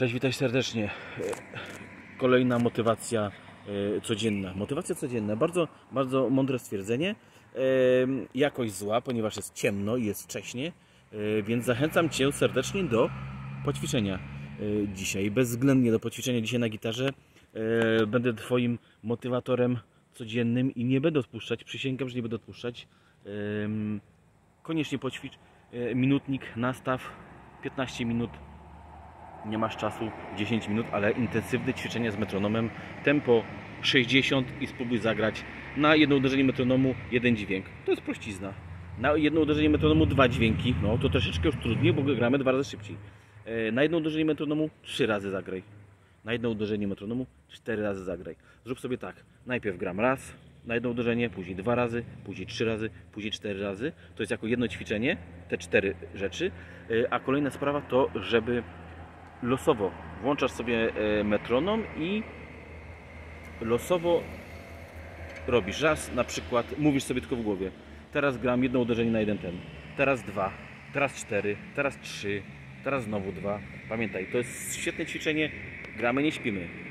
Cześć, witaj serdecznie. E, Kolejna motywacja e, codzienna. Motywacja codzienna. Bardzo, bardzo mądre stwierdzenie. E, Jakość zła, ponieważ jest ciemno i jest wcześnie, więc zachęcam Cię serdecznie do poćwiczenia dzisiaj. Bezwzględnie do poćwiczenia dzisiaj na gitarze. Będę Twoim motywatorem codziennym i nie będę odpuszczać. Przysięgam, że nie będę odpuszczać. Koniecznie poćwicz. Minutnik, nastaw 15 minut nie masz czasu 10 minut, ale intensywne ćwiczenie z metronomem, tempo 60 i spróbuj zagrać na jedno uderzenie metronomu jeden dźwięk. To jest prościzna. Na jedno uderzenie metronomu dwa dźwięki, no to troszeczkę już trudniej, bo gramy dwa razy szybciej. E, Na jedno uderzenie metronomu trzy razy zagraj. Na jedno uderzenie metronomu cztery razy zagraj. Zrób sobie tak. Najpierw gram raz na jedno uderzenie, później dwa razy, później trzy razy, później cztery razy. To jest jako jedno ćwiczenie, te cztery rzeczy. E, A kolejna sprawa to, żeby losowo włączasz sobie e, metronom i losowo robisz. Raz na przykład mówisz sobie tylko w głowie. Teraz gram jedno uderzenie na jeden ten. Teraz dwa. Teraz cztery. Teraz trzy. Teraz znowu dwa. Pamiętaj, to jest świetne ćwiczenie. Gramy, nie śpimy.